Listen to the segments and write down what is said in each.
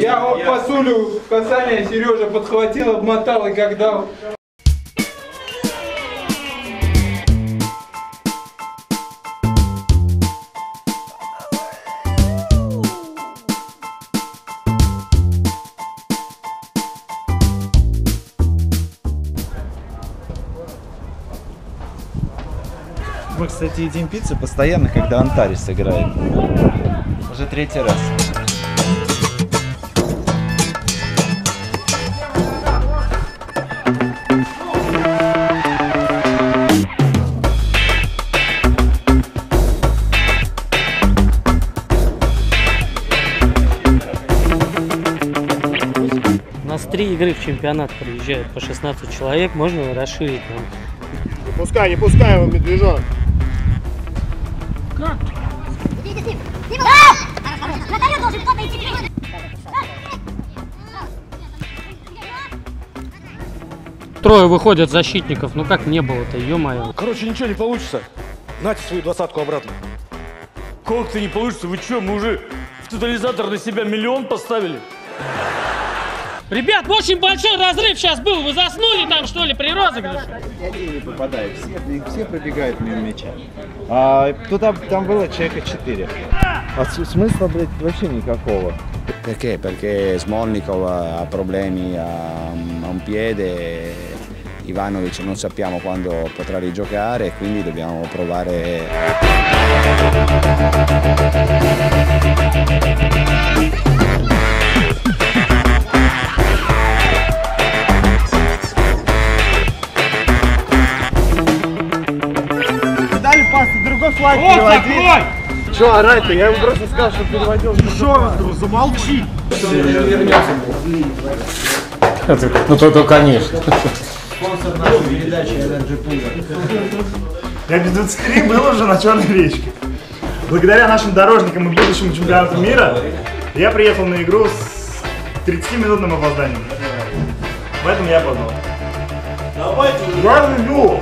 Я вот посулю касание Сережа подхватил, обмотал и как дал. Мы, кстати, едим пиццу постоянно, когда Антарис играет. Уже третий раз. Нас три игры в чемпионат приезжают по 16 человек, можно расширить нам. Не пускай, не пускай его, медвежонок. Трое выходят защитников, ну как не было-то, ё-моё. Короче, ничего не получится. Нате свою двадцатку обратно. Как-то не получится? Вы что, мы уже в тотализатор на себя миллион поставили? Ребят, очень большой разрыв сейчас был, вы заснули там что ли при розыгрыше? Один не попадает, все, все пробегают мимо мяча. А, туда, там было человека 4. А с- смысла, блядь, вообще никакого. Perché? Perché Smolnikov ha problemi a, a un piede, Ivanovic non sappiamo quando potrà rigiocare e quindi dobbiamo provare Флаг переводи. Че орать-то? Я ему просто сказал, что переводил. Что? Замолчи. Ну то, то конечно. Я без 23 был уже на Черной речке. Благодаря нашим дорожникам и будущему чемпионату мира я приехал на игру с 30-минутным опозданием. Поэтому я опоздал. Давайте, я люблю.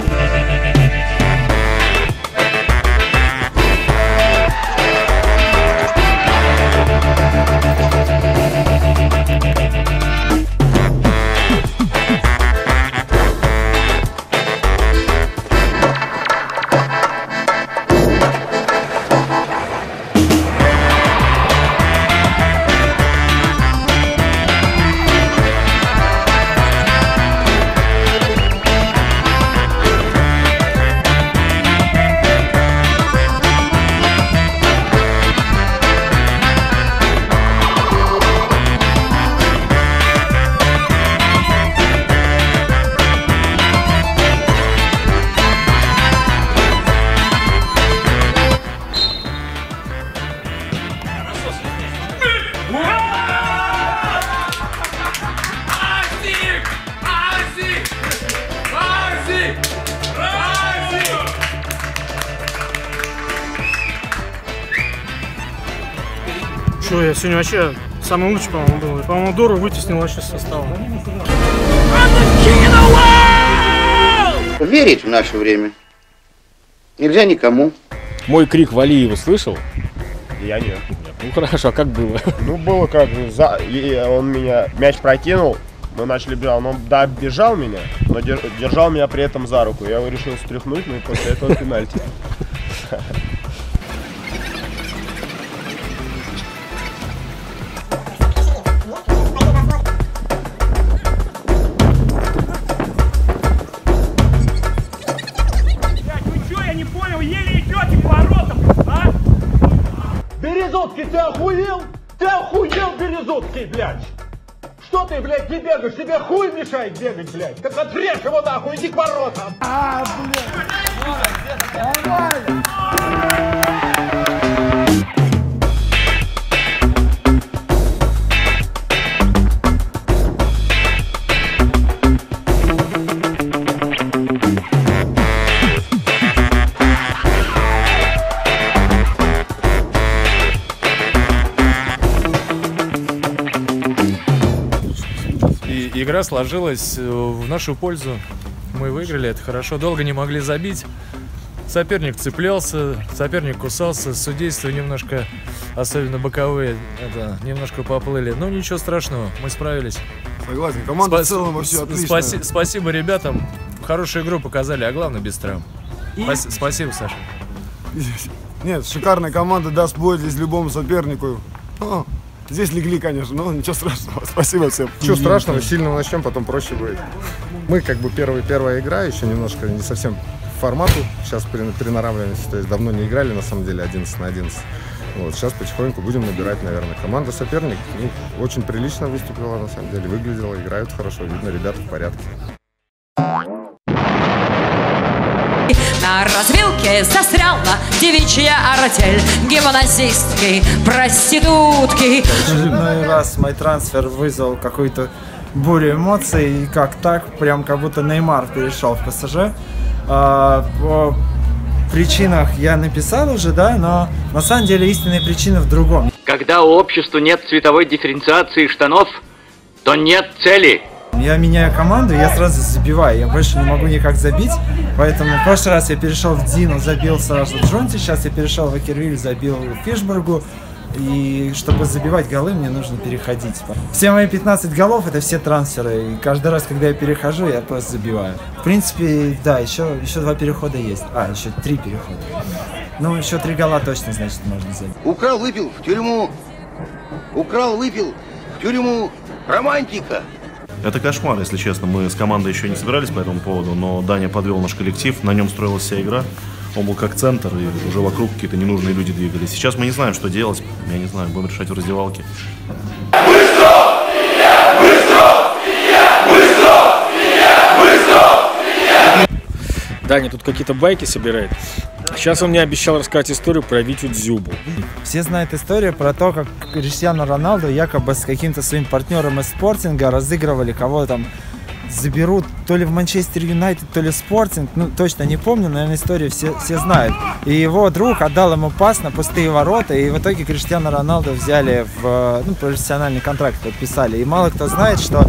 Че, я сегодня вообще самый лучший, по-моему, был. По-моему, Дору вытеснил вообще с состава. Верить в наше время нельзя никому. Мой крик Валиева слышал? Я нет. Ну хорошо, а как было? Ну, было как, за, и он меня, мяч прокинул, мы начали бежать, он да, бежал меня, но дер- держал меня при этом за руку. Я его решил стряхнуть, ну и после этого пенальти. Березутский, ты охуел? Ты охуел, Березутский, блядь! Что ты, блядь, не бегаешь? Тебе хуй мешает бегать, блядь! Так отрежь его нахуй, иди к воротам! И игра сложилась э, в нашу пользу. Мы выиграли, это хорошо. Долго не могли забить. Соперник цеплялся, соперник кусался, судейство немножко, особенно боковые, это, немножко поплыли. Но ничего страшного, мы справились. Согласен, команда Спа- в целом вообще отличная. спаси- спасибо ребятам, хорошую игру показали, а главное без травм. Спас- спасибо, Саша. Нет, шикарная команда даст бой здесь любому сопернику. Здесь легли, конечно, но ничего страшного. Спасибо всем. Ничего страшного, сильного начнем, потом проще будет. Мы как бы первый, первая игра, еще немножко не совсем формату. Сейчас при- приноравливаемся, то есть давно не играли, на самом деле, 11 на 11. Вот, сейчас потихоньку будем набирать, наверное. Команда соперник ну, очень прилично выступила, на самом деле, выглядела, играют хорошо, видно, ребята в порядке. На развилке застряла девичья артель Гимназистки, проститутки очередной раз мой трансфер вызвал какую-то бурю эмоций, и как так, прям как будто Неймар перешел в ПСЖ. А, по причинах я написал уже, да, но на самом деле истинная причина в другом. Когда у общества нет цветовой дифференциации штанов, то нет цели. Я меняю команду, я сразу забиваю, я больше не могу никак забить, поэтому в прошлый раз я перешел в Дину, забил сразу Джонти, сейчас я перешел в Акервиль, забил Фишбергу, и чтобы забивать голы, мне нужно переходить. Все мои 15 голов это все трансферы, и каждый раз, когда я перехожу, я просто забиваю. В принципе, да, еще, еще два перехода есть, а, еще три перехода. Ну, еще три гола точно, значит, можно забить. Украл, выпил, в тюрьму. Украл, выпил, в тюрьму. Романтика. Это кошмар, если честно. Мы с командой еще не собирались по этому поводу, но Даня подвел наш коллектив, на нем строилась вся игра. Он был как центр, и уже вокруг какие-то ненужные люди двигались. Сейчас мы не знаем, что делать. Я не знаю, будем решать в раздевалке. Даня тут какие-то байки собирает. Сейчас он мне обещал рассказать историю про Витю Дзюбу. Все знают историю про то, как Криштиану Роналду якобы с каким-то своим партнером из спортинга разыгрывали, кого там заберут то ли в Манчестер Юнайтед, то ли Спортинг, ну точно не помню, наверное, историю все, все знают. И его друг отдал ему пас на пустые ворота, и в итоге Криштиану Роналду взяли в ну, профессиональный контракт, подписали. И мало кто знает, что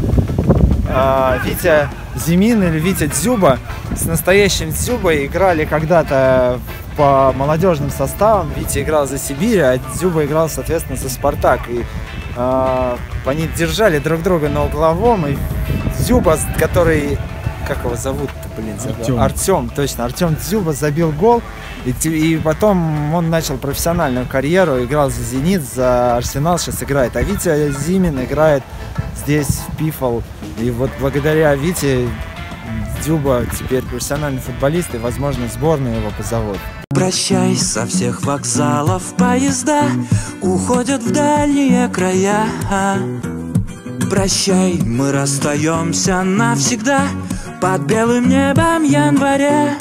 а, Витя Зимин или Витя Дзюба с настоящим Дзюбой играли когда-то по молодежным составам. Витя играл за Сибирь, а Дзюба играл, соответственно, за Спартак. И а, они держали друг друга на угловом, и Дзюба, который, как его зовут блин. Артём. Артем, точно, Артем Дзюба забил гол, и, и потом он начал профессиональную карьеру, играл за Зенит, за Арсенал, сейчас играет. А Витя Зимин играет здесь, в Пифл, и вот благодаря Вите Дзюба теперь профессиональный футболист, и, возможно, сборную его позовут. Прощай, со всех вокзалов поезда уходят в дальние края. Прощай, мы расстаемся навсегда под белым небом января.